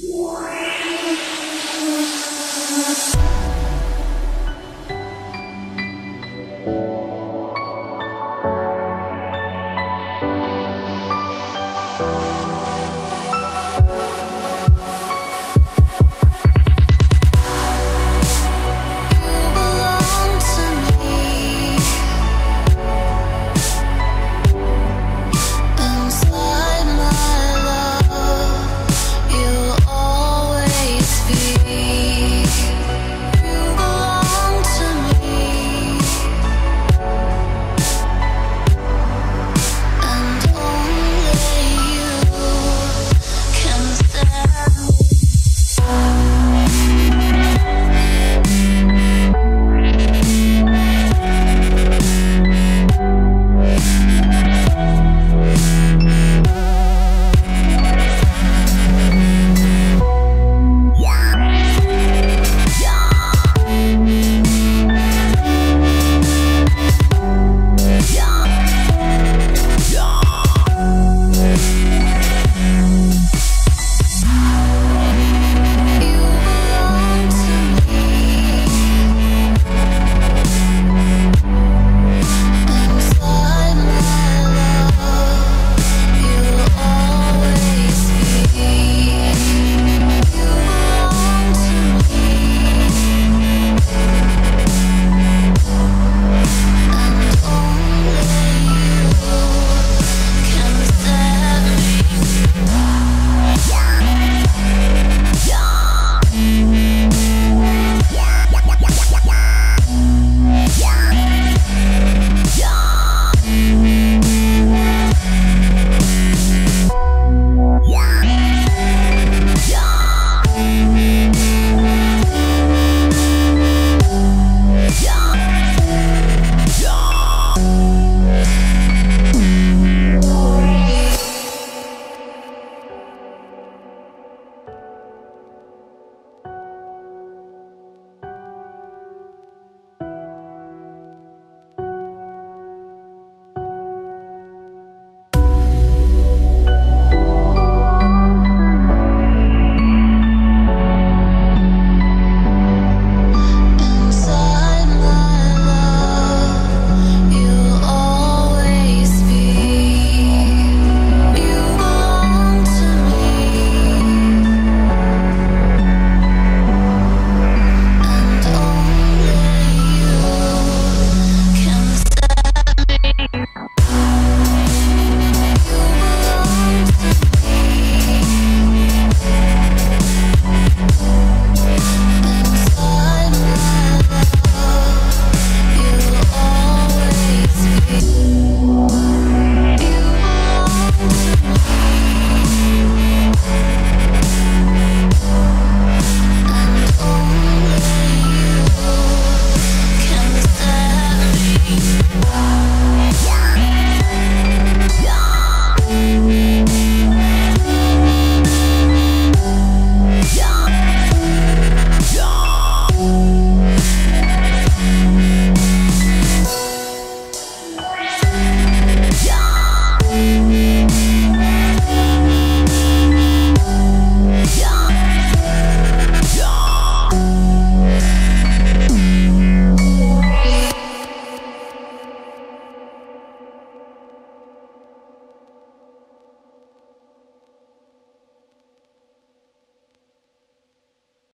What?